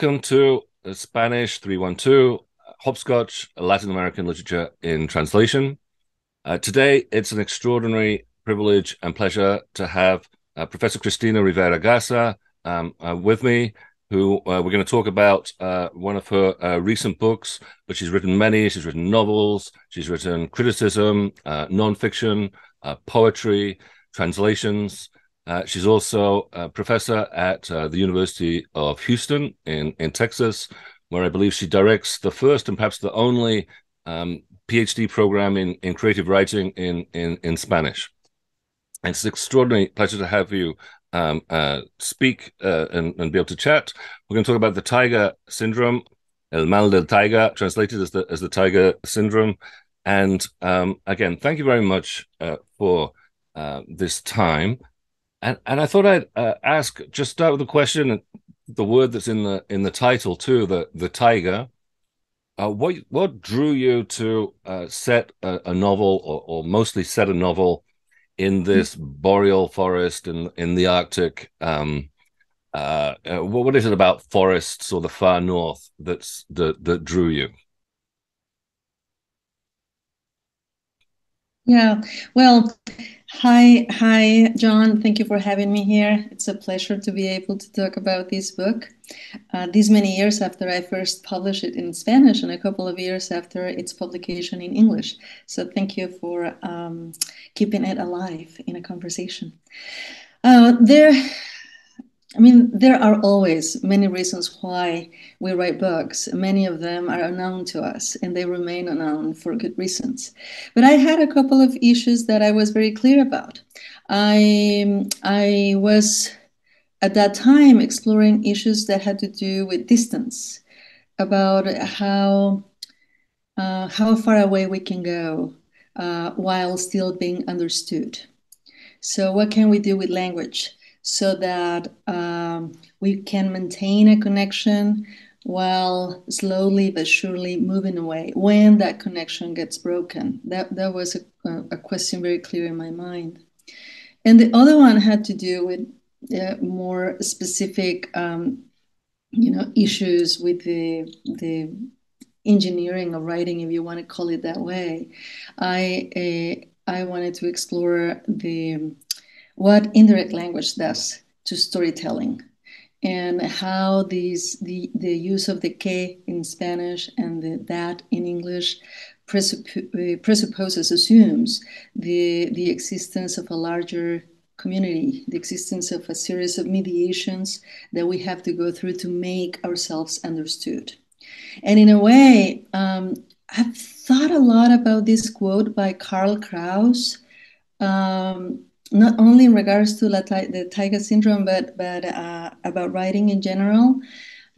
Welcome to Spanish 312, Hopscotch, Latin American Literature in Translation. Uh, today, it's an extraordinary privilege and pleasure to have uh, Professor Cristina Rivera Garza um, uh, with me, who uh, we're going to talk about uh, one of her uh, recent books, but she's written many. She's written novels, she's written criticism, nonfiction, poetry, translations. Uh, she's also a professor at uh, the University of Houston in, in Texas, where I believe she directs the first and perhaps the only um, PhD program in, in creative writing in, in, in Spanish. It's an extraordinary pleasure to have you um, uh, speak uh, and, and be able to chat. We're going to talk about the Taiga syndrome, El Mal del tiger, translated as the, as the Taiga syndrome. And um, again, thank you very much uh, for this time. And and I thought I'd uh, ask just start with the question, the word that's in the in the title too, the the taiga. Uh, what what drew you to uh, set a, a novel, or, or, mostly set a novel, in this boreal forest in in the Arctic? Um, uh, uh what, what is it about forests or the far north that's that that drew you? Yeah, well, Hi, hi, Jon. Thank you for having me here. It's a pleasure to be able to talk about this book. Uh, these many years after I first published it in Spanish and a couple of years after its publication in English. So thank you for um, keeping it alive in a conversation. Uh, there, I mean, there are always many reasons why we write books. Many of them are unknown to us and they remain unknown for good reasons. But I had a couple of issues that I was very clear about. I, I was at that time exploring issues that had to do with distance, about how, uh, how far away we can go uh, while still being understood. So, what can we do with language? So that um, we can maintain a connection while slowly but surely moving away when that connection gets broken. That, that was a, a question very clear in my mind. And the other one had to do with uh, more specific, um, you know, issues with the the engineering of writing, if you want to call it that way. I uh, I wanted to explore the what indirect language does to storytelling and how these the, the use of the que in Spanish and the that in English presupp- presupposes assumes the the existence of a larger community, the existence of a series of mediations that we have to go through to make ourselves understood. And in a way, um, I've thought a lot about this quote by Karl Kraus. Um, not only in regards to the Taiga syndrome, but but uh, about writing in general.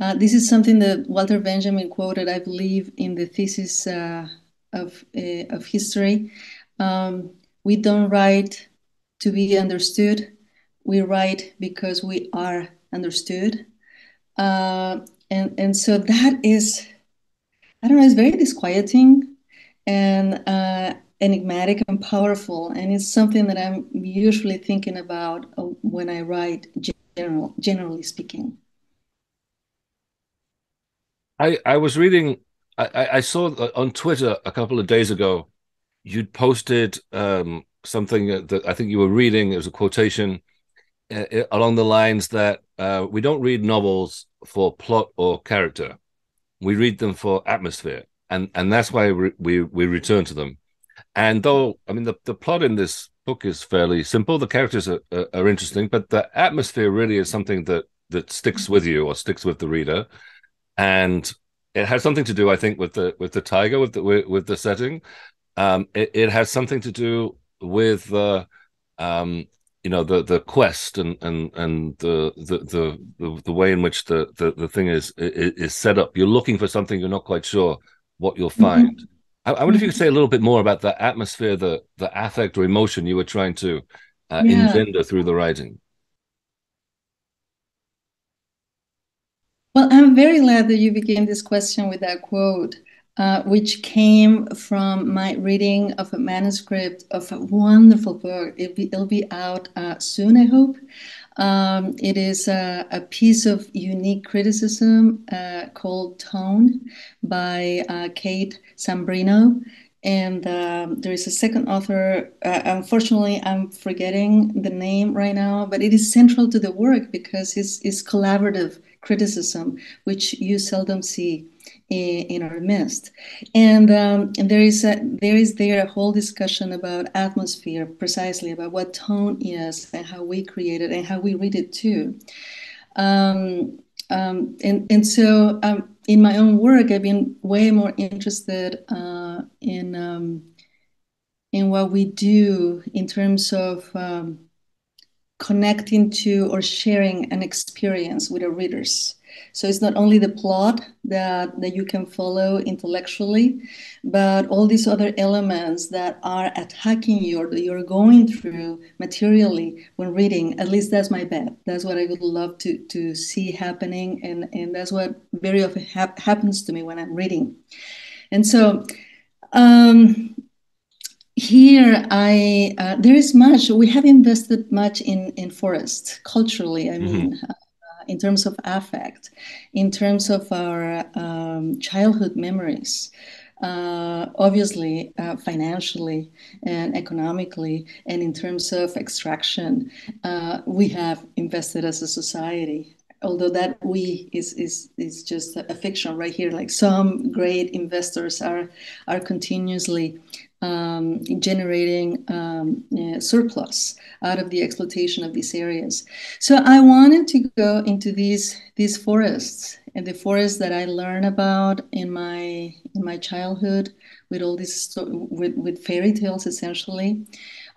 Uh, this is something that Walter Benjamin quoted, I believe, in the thesis uh, of uh, of history. Um, we don't write to be understood. We write because we are understood, uh, and and so that is, I don't know, it's very disquieting, and uh, enigmatic and powerful and it's something that i'm usually thinking about uh, when i write general, generally speaking. I i was reading i i saw on twitter a couple of days ago you'd posted um, something that i think you were reading it was a quotation uh, uh, along the lines that uh, we don't read novels for plot or character. We read them for atmosphere and and that's why we we, we return to them and though, I mean, the, the plot in this book is fairly simple, the characters are, are, are interesting, but the atmosphere really is something that that sticks with you or sticks with the reader, and it has something to do, I think, with the with the taiga, with the with, with the setting. Um, it, it has something to do with the um, you know the the quest and and and the the the the, way in which the, the the thing is, is, is set up. You're looking for something you're not quite sure what you'll mm-hmm. find. Mm-hmm. I, I wonder if you could say a little bit more about the atmosphere, the the affect or emotion you were trying to uh, yeah. engender through the writing. Well, I'm very glad that you began this question with that quote, uh, which came from my reading of a manuscript of a wonderful book. It'll be, it'll be out uh, soon, I hope, Um, it is a, a, piece of unique criticism uh, called Tone by uh, Kate Zambreno. And um, there is a second author. Uh, unfortunately, I'm forgetting the name right now, but it is central to the work because it's, it's collaborative criticism, which you seldom see in, in our midst. And, um, and there is a, there is there a whole discussion about atmosphere, precisely about what tone is and how we create it and how we read it too. Um, um, and and so um, in my own work, I've been way more interested uh, in um, in what we do in terms of um, connecting to or sharing an experience with our readers. So it's not only the plot that, that you can follow intellectually, but all these other elements that are attacking you or that you're going through materially when reading. At least that's my bet. That's what I would love to, to see happening. And, and that's what very often ha- happens to me when I'm reading. And so, um, here i uh, there is much we have invested much in in forest culturally i mean mm-hmm. In terms of affect, in terms of our um, childhood memories. Uh, obviously, uh, financially and economically, and in terms of extraction, uh, we have invested as a society. Although that we is, is, is just a fiction right here. Like some great investors are are continuously um, generating um, surplus out of the exploitation of these areas. So I wanted to go into these these forests and the forests that I learned about in my in my childhood with all these with, with fairy tales essentially.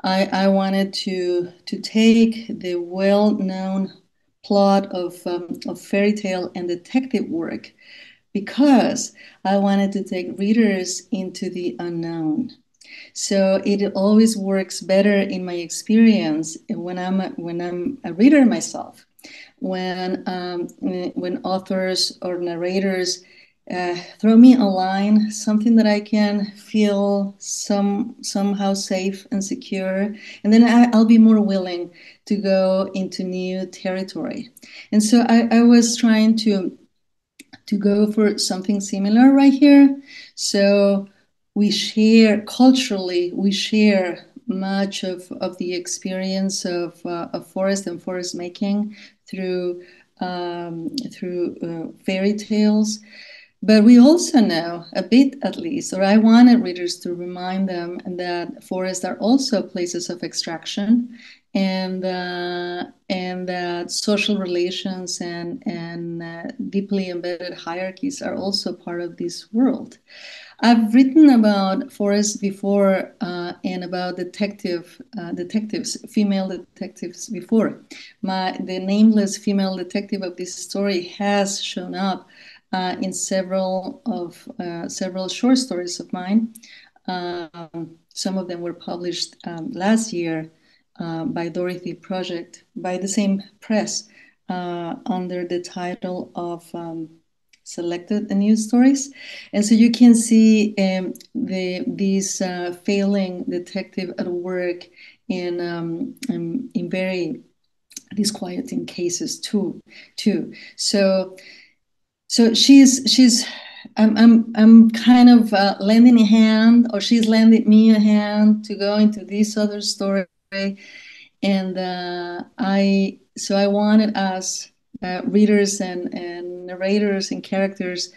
I, I wanted to to take the well-known plot of, um, of fairy tale and detective work because I wanted to take readers into the unknown so it always works better in my experience when I'm a, when I'm a reader myself, when um, when authors or narrators uh, throw me a line, something that I can feel some somehow safe and secure, and then I, will be more willing to go into new territory. And so I, I was trying to to go for something similar right here. So we share culturally we share much of, of the experience of, uh, of forest and forest making through um, through uh, fairy tales. But we also know a bit at least or i wanted readers to remind them that forests are also places of extraction and uh, and that social relations and and uh, deeply embedded hierarchies are also part of this world I've written about forests before uh, and about detective uh, detectives, female detectives before. My the nameless female detective of this story has shown up uh, in several of uh, several short stories of mine. Um, some of them were published um, last year uh, by Dorothy Project by the same press uh, under the title of. Um, selected the news stories. And so you can see um, the these uh, failing detective at work in um, in, in very disquieting cases too too. So so she's she's I'm I'm I'm kind of uh, lending a hand, or she's lending me a hand to go into this other story, and uh, I so I wanted us uh, readers and, and narrators and characters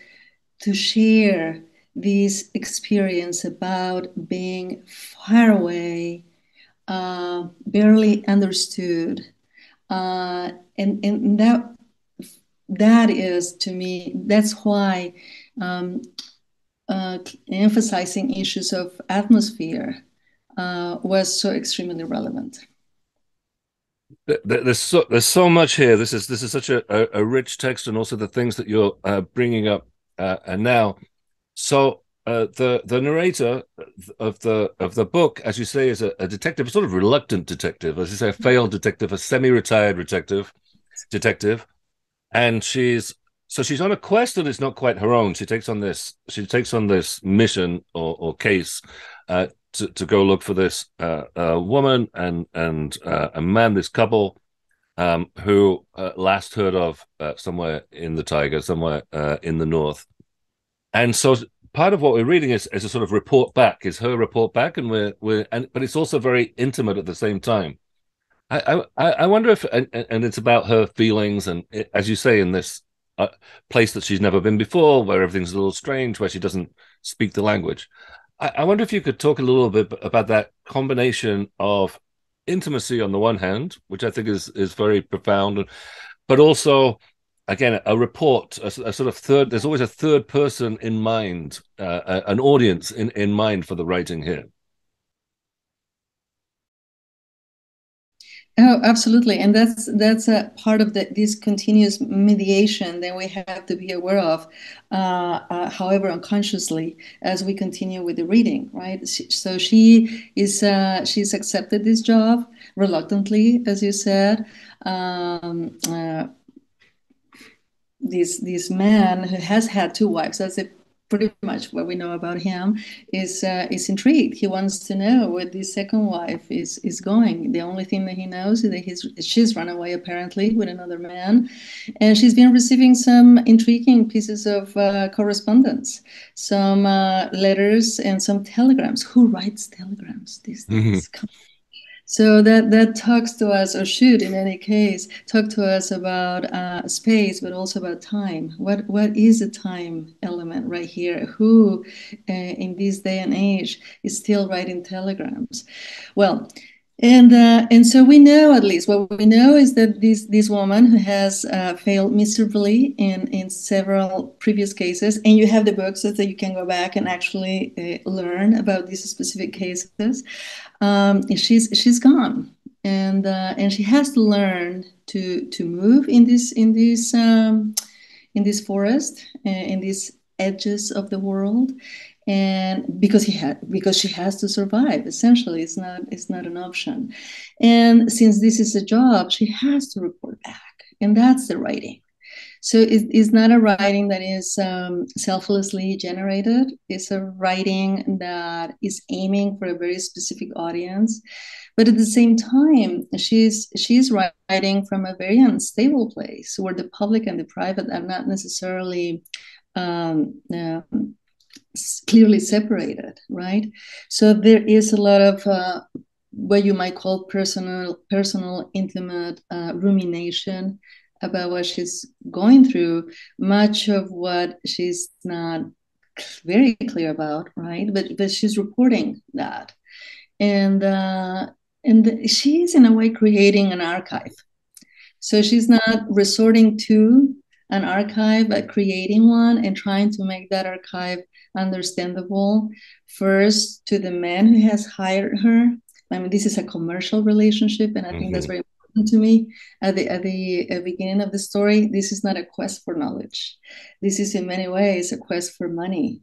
to share this experience about being far away, uh, barely understood, uh, and and that that is to me that's why um, uh, emphasizing issues of atmosphere uh, was so extremely relevant there's so there's so much here. This is this is such a, a, rich text, and also the things that you're uh, bringing up uh, and now. So uh, the the narrator of the of the book, as you say, is a, a, detective, a sort of reluctant detective, as you say, a failed detective, a semi-retired detective, detective, and she's so she's on a quest that is not quite her own. She takes on this she takes on this mission or, or case uh, to, to go look for this uh, uh, woman and and uh, a man, this couple, um, who uh, last heard of uh, somewhere in the Taiga, somewhere in the north. And so part of what we're reading is, is a sort of report back, is her report back, and we're we're and but it's also very intimate at the same time. I I, I wonder if and, and it's about her feelings and as you say in this uh, place that she's never been before, where everything's a little strange, where she doesn't speak the language. I, I wonder if you could talk a little bit about that combination of intimacy on the one hand, which I think is is very profound, but also again a report, a, a sort of third. There's always a third person in mind, uh, an audience in in mind for the writing here. Oh, absolutely, and that's that's a part of the, this continuous mediation that we have to be aware of, uh, uh, however unconsciously, as we continue with the reading, right? So she is uh, she's accepted this job reluctantly, as you said. Um, uh, this this man who has had two wives, that's a pretty much what we know about him is uh, is intrigued. He wants to know where this second wife is is going. The only thing that he knows is that he's, she's run away apparently with another man, and she's been receiving some intriguing pieces of uh, correspondence, some uh, letters and some telegrams. Who writes telegrams these days? Mm-hmm. So that that talks to us, or should in any case talk to us about uh, space, but also about time. What what is the time element right here? Who, uh, in this day and age, is still writing telegrams? Well, and uh, and so we know at least what we know is that this this woman who has uh, failed miserably in in several previous cases, and you have the books so that you can go back and actually uh, learn about these specific cases. Um, she's she's gone, and uh, and she has to learn to to move in this in this um, in this forest uh, in these edges of the world and because he had because she has to survive essentially it's not it's not an option. And since this is a job she has to report back and that's the writing. So it, it's not a writing that is um, selflessly generated. It's a writing that is aiming for a very specific audience. But at the same time she's she's writing from a very unstable place where the public and the private are not necessarily um, uh, clearly separated, right? So there is a lot of uh, what you might call personal, personal, intimate uh, rumination about what she's going through. Much of what she's not very clear about, right? But but she's reporting that, and uh, and she's in a way creating an archive. So she's not resorting to an archive, but creating one and trying to make that archive understandable first to the man who has hired her. I mean, this is a commercial relationship, and I think mm-hmm. that's very important to me. At the at the at beginning of the story, this is not a quest for knowledge. This is in many ways a quest for money,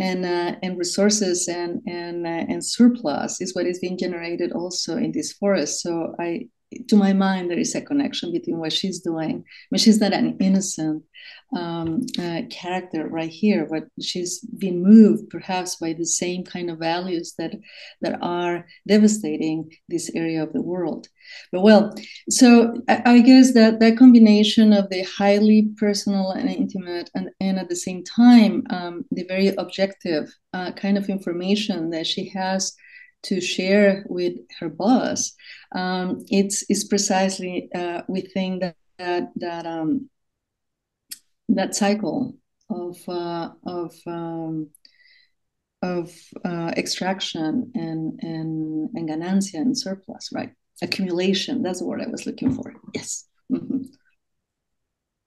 and uh, and resources and and uh, and surplus is what is being generated also in this forest. So I to my mind, there is a connection between what she's doing. I mean, she's not an innocent um, uh, character right here, but she's been moved perhaps by the same kind of values that that are devastating this area of the world. But well, so I, I guess that that combination of the highly personal and intimate, and, and at the same time um, the very objective uh, kind of information that she has to share with her boss, um, it's, it's precisely uh, we think that that that, um, that cycle of uh, of um, of uh, extraction and and and ganancia and surplus, right? Accumulation. That's the word I was looking for. Yes. Mm-hmm.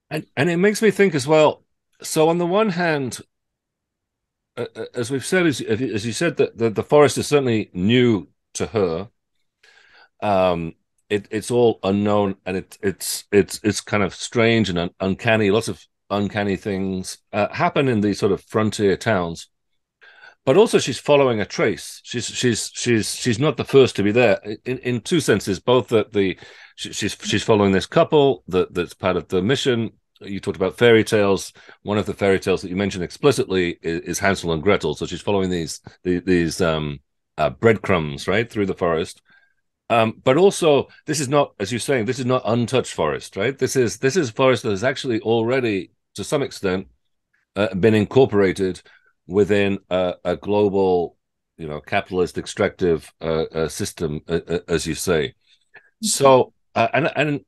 And and it makes me think as well. So on the one hand, as we've said, as, as you said, that the, the forest is certainly new to her. Um, it, it's all unknown, and it, it's it's it's kind of strange and un- uncanny. Lots of uncanny things uh, happen in these sort of frontier towns. But also, she's following a trace. She's she's she's she's not the first to be there. In, in two senses, both that the she's she's following this couple that that's part of the mission, you talked about fairy tales. One of the fairy tales that you mentioned explicitly is, is Hansel and Gretel. So she's following these these, um, uh, breadcrumbs right through the forest, Um, but also, this is not, as you're saying, this is not untouched forest, right? This is this is forest that has actually already, to some extent, uh, been incorporated within a, a, global, you know, capitalist extractive uh, uh, system, uh, uh, as you say. So, and and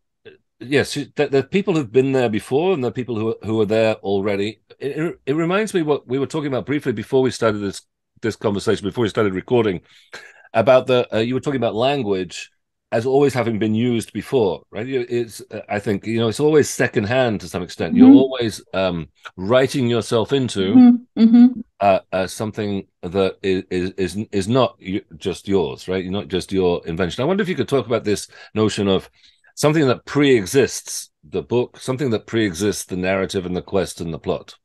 yes, the, the, people who've been there before and the people who who are there already. It, it reminds me what we were talking about briefly before we started this this conversation, before we started recording, about the uh, you were talking about language as always having been used before, right? It's uh, I think you know it's always secondhand to some extent. Mm-hmm. You're always um, writing yourself into mm-hmm. mm-hmm. uh, uh, something that is is is not just yours, right? You're not just your invention. I wonder if you could talk about this notion of something that pre-exists the book, something that pre-exists the narrative and the quest and the plot.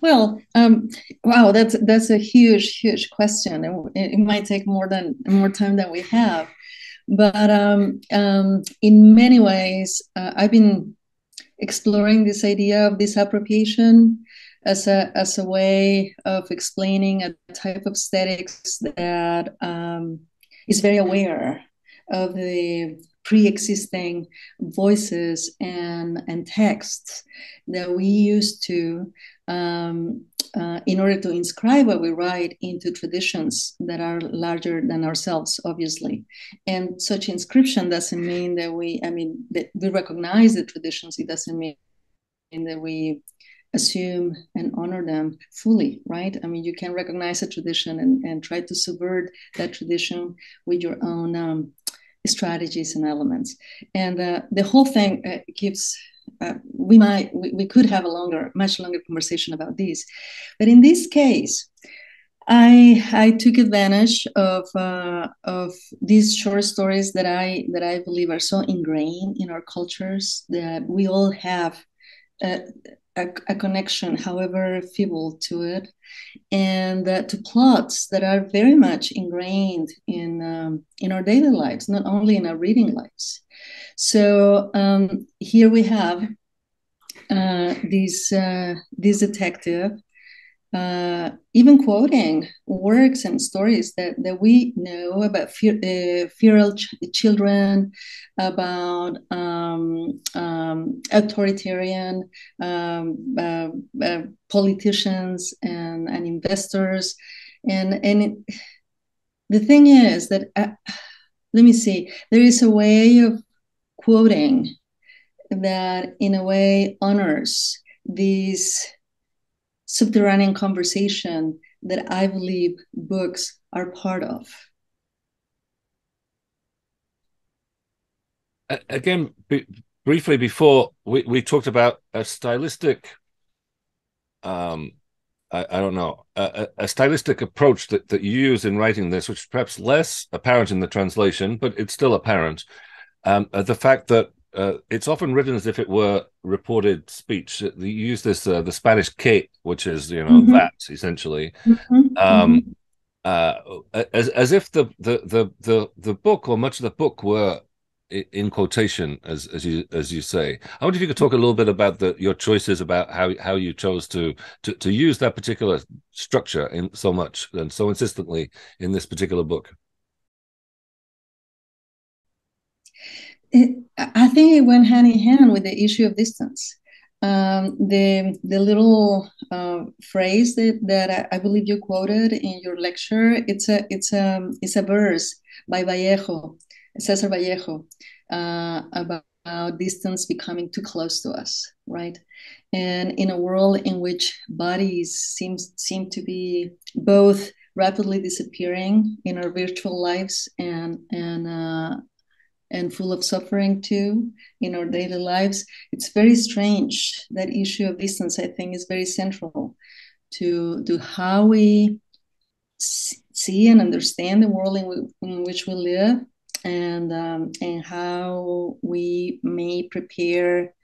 Well, um, wow, that's that's a huge, huge question, and it, it, might take more than more time than we have. But um, um, in many ways, uh, I've been exploring this idea of disappropriation as a as a way of explaining a type of aesthetics that um, is very aware of the pre-existing voices and and texts that we use to um, uh, in order to inscribe what we write into traditions that are larger than ourselves, obviously. And such inscription doesn't mean that we, I mean, that we recognize the traditions. It doesn't mean that we assume and honor them fully, right? I mean, you can recognize a tradition and, and try to subvert that tradition with your own um, strategies and elements. And uh, the whole thing uh, gives uh, we might we, we could have a longer much longer conversation about this but in this case I I took advantage of uh, of these short stories that I that I believe are so ingrained in our cultures that we all have a, a, a connection, however feeble, to it, and to plots that are very much ingrained in um, in our daily lives, not only in our reading lives. So um, here we have uh, this uh, this detective uh, even quoting works and stories that, that we know about uh, feral ch- children, about um, um, authoritarian um, uh, uh, politicians and, and investors. And, and it, the thing is that, uh, let me see, there is a way of quoting that in a way honors these subterranean conversation that I believe books are part of. Again, briefly before we, we talked about a stylistic, um, I, I don't know, a, a, stylistic approach that, that you use in writing this, which is perhaps less apparent in the translation, but it's still apparent. Um, uh, the fact that uh, it's often written as if it were reported speech. You use this uh, the Spanish "que," which is you know mm-hmm. that essentially, mm-hmm. Um, mm-hmm. uh, as as if the, the the the the book or much of the book were in quotation, as as you as you say. I wonder if you could talk a little bit about the your choices about how how you chose to to to use that particular structure in so much and so insistently in this particular book. I think it went hand in hand with the issue of distance. Um, the the little uh, phrase that, that I, I, believe you quoted in your lecture it's a it's a it's a verse by Vallejo Cesar Vallejo uh, about, about distance becoming too close to us right and in a world in which bodies seem seem to be both rapidly disappearing in our virtual lives and and uh, and full of suffering too in our daily lives. It's very strange. That issue of distance, I think, is very central to, to how we see and understand the world in, in which we live and, um, and how we may prepare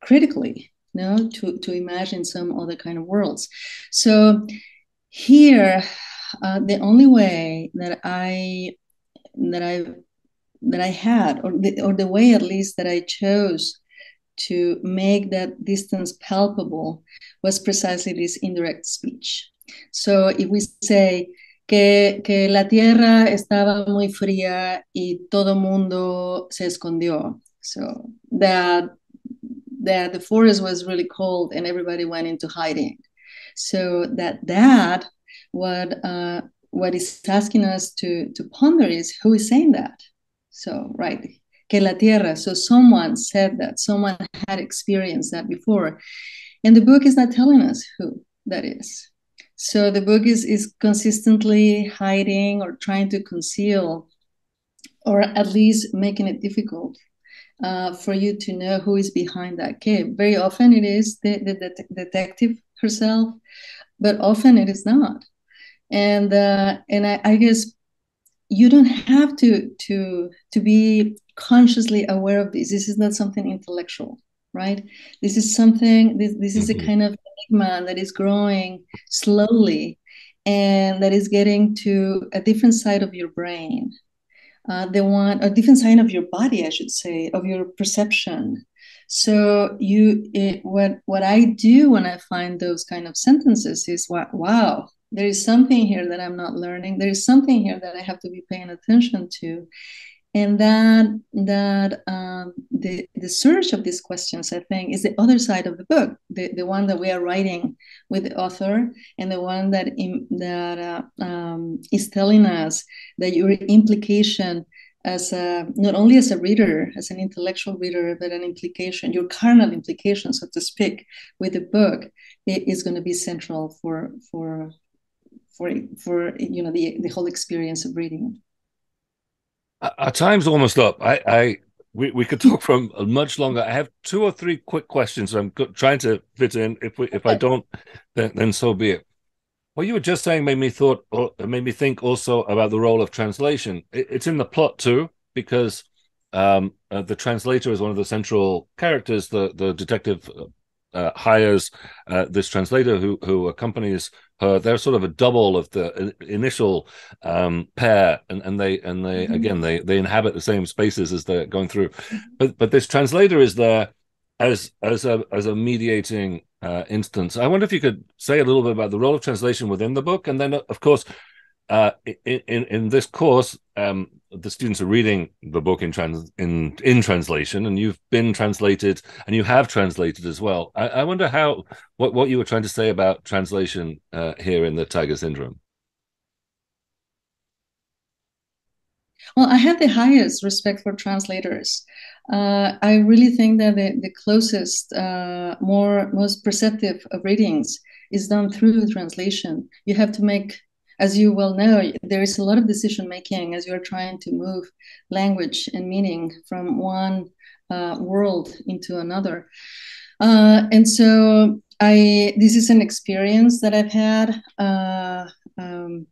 critically know, to, to imagine some other kind of worlds. So here, uh, the only way that I that I that I had, or the, or the way at least that I chose to make that distance palpable, was precisely this indirect speech. So if we say, que, que la tierra estaba muy fría y todo mundo se escondió. So that that the forest was really cold and everybody went into hiding. So that that what uh, what is asking us to to ponder is who is saying that. So right, que la tierra. So someone said that. Someone had experienced that before, and the book is not telling us who that is. So the book is is consistently hiding or trying to conceal, or at least making it difficult uh, for you to know who is behind that cave. Very often it is the, the, the detective herself, but often it is not. And uh, and I, I, guess you don't have to to to be consciously aware of this. This is not something intellectual, right? This is something. This this is mm-hmm. a kind of enigma that is growing slowly, and that is getting to a different side of your brain uh, they want a different side of your body, I should say, of your perception. So you, it, what what I do when I find those kind of sentences is, wow, there is something here that I'm not learning. There is something here that I have to be paying attention to, and that that um, the the search of these questions i think is the other side of the book the, the one that we are writing with the author and the one that in, that uh, um, is telling us that your implication as a not only as a reader as an intellectual reader but an implication your carnal implication so to speak with the book is going to be central for for for for you know the the whole experience of reading it our time's almost up. I, I we, we could talk for much longer. I have two or three quick questions. I'm trying to fit in. If we, if I don't, then, then so be it. What you were just saying made me thought, or made me think also about the role of translation. It, it's in the plot too, because um, uh, the translator is one of the central characters. The the detective uh, hires uh, this translator who who accompanies her. They're sort of a double of the initial um, pair, and, and they and they mm-hmm. again they they inhabit the same spaces as they're going through. Mm-hmm. But but this translator is there as as a as a mediating uh, instance. I wonder if you could say a little bit about the role of translation within the book, and then of course. Uh, in, in, in this course, um, the students are reading the book in trans in in translation, and you've been translated, and you have translated as well. I, I wonder how what what you were trying to say about translation uh, here in the Taiga Syndrome. Well, I have the highest respect for translators. Uh, I really think that the, the closest, uh, more most perceptive of readings is done through translation. You have to make as you well know, there is a lot of decision making as you're trying to move language and meaning from one uh, world into another. Uh, and so I this is an experience that I've had uh, um,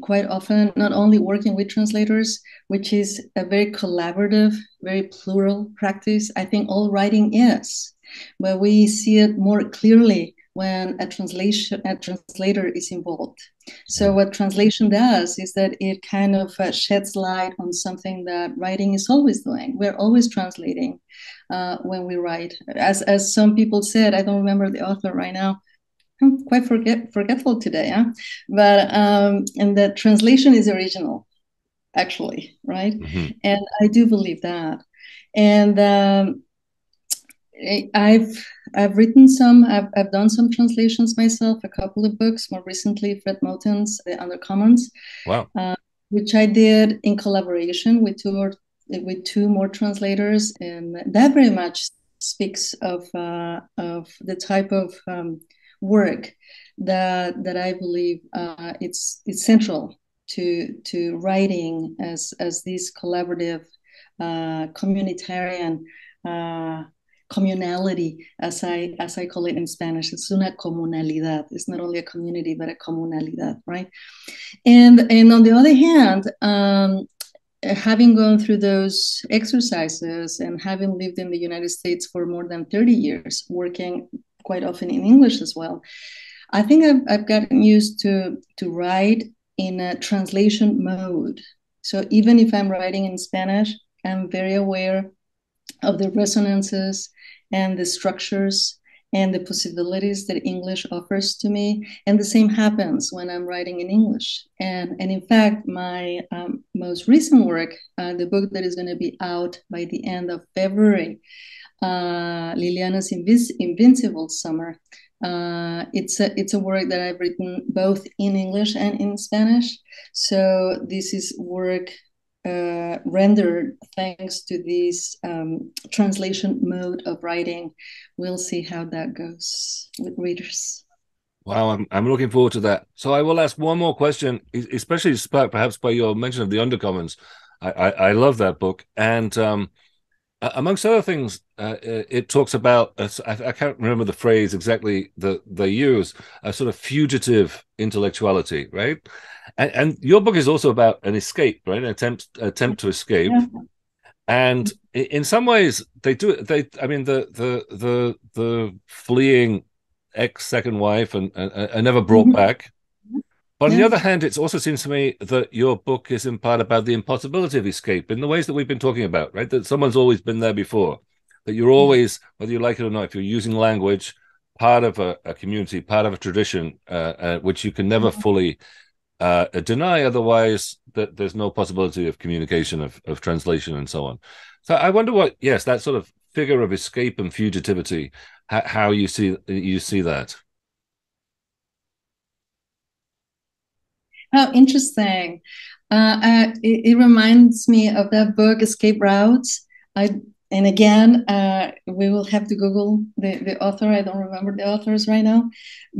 quite often, not only working with translators, which is a very collaborative, very plural practice. I think all writing is, but we see it more clearly when a translation a translator is involved. So what translation does is that it kind of uh, sheds light on something that writing is always doing. We're always translating uh, when we write. As as some people said, I don't remember the author right now. I'm quite forget forgetful today, huh? But um, and the translation is original, actually, right? Mm-hmm. And I do believe that. And um, I've I've written some. I've, I've done some translations myself. A couple of books. More recently, Fred Moten's The Undercommons. Wow. Uh, which I did in collaboration with two or with two more translators, and that very much speaks of uh, of the type of um, work that that I believe uh, it's it's central to to writing as as this collaborative uh, communitarian uh, communality, as I as I call it in Spanish. It's una comunalidad. It's not only a community, but a comunalidad, right? And and on the other hand, um, having gone through those exercises and having lived in the United States for more than 30 years, working quite often in English as well, I think I've, I've gotten used to to write in a translation mode. So even if I'm writing in Spanish, I'm very aware of the resonances and the structures and the possibilities that English offers to me. And the same happens when I'm writing in English. And, and in fact, my um, most recent work, uh, the book that is going to be out by the end of February, uh, Liliana's Invis- Invincible Summer. Uh, it's a it's a work that I've written both in English and in Spanish. So this is work uh, rendered thanks to this um, translation mode of writing. We'll see how that goes with readers. Wow, I'm, I'm looking forward to that. So I will ask one more question, especially perhaps by your mention of the Undercommons. I, I, I love that book. And um, amongst other things, uh, it talks about, uh, I, I, can't remember the phrase exactly that they use, a sort of fugitive intellectuality, right? And, and, your book is also about an escape, right? An attempt attempt to escape. Yeah. And in some ways, they do. It, they, I mean, the the the the fleeing ex second wife and, and, and never brought mm-hmm. back. But on the other hand, it also seems to me that your book is in part about the impossibility of escape in the ways that we've been talking about, right? That someone's always been there before. That you're always, whether you like it or not, if you're using language, part of a, a community, part of a tradition, uh, uh, which you can never mm-hmm. fully uh, deny. Otherwise, that there's no possibility of communication, of, of translation, and so on. So I wonder what, yes, that sort of figure of escape and fugitivity, how, how you see you see that. How interesting. Uh, uh, it, it, reminds me of that book, Escape Routes. I and again, uh, we will have to Google the, the author. I don't remember the authors right now,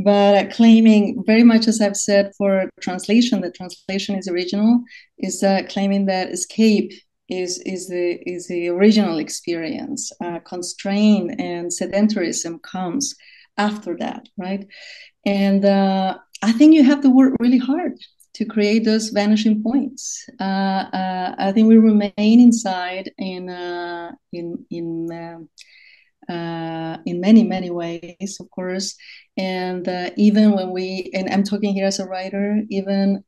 but uh, claiming very much as I've said for translation, the translation is original, is uh, claiming that escape is is the is the original experience. Uh, constraint and sedentarism comes after that, right? And I think you have to work really hard to create those vanishing points. Uh, uh, I think we remain inside in uh, in in uh, uh, in many many ways, of course. And uh, even when we and I'm talking here as a writer, even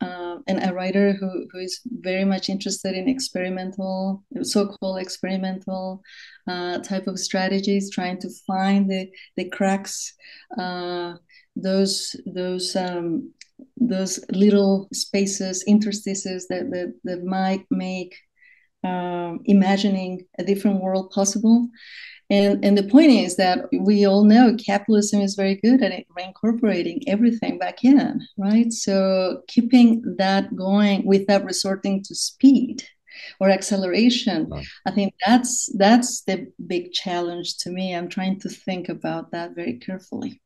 and a writer who who is very much interested in experimental, so-called experimental type of strategies, trying to find the the cracks those those um, those little spaces, interstices that that, that might make um, imagining a different world possible. And, and the point is that we all know capitalism is very good at reincorporating everything back in, right? So keeping that going without resorting to speed or acceleration, right. I think that's that's the big challenge to me. I'm trying to think about that very carefully.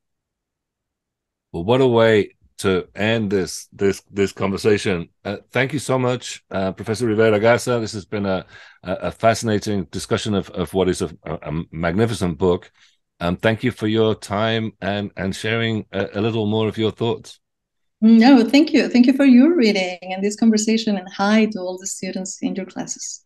Well, what a way to end this this this conversation. Uh, thank you so much, uh, Professor Rivera Garza. This has been a a fascinating discussion of of what is a, a magnificent book. Um, thank you for your time and and sharing a, a, little more of your thoughts. No, thank you. Thank you for your reading and this conversation, and hi to all the students in your classes.